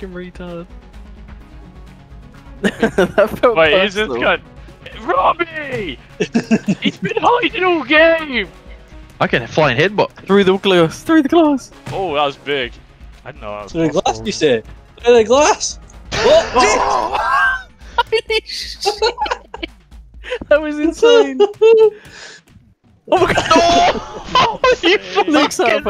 fucking retard. that felt Wait, is this personal. Robbie! He's been hiding all game! I can fly and headbutt. Through the glass, through the glass. Oh, that was big. I didn't know that was Through the glass, you say? Through the glass? What? Holy oh! shit. that was insane. oh my god! Oh, you fucking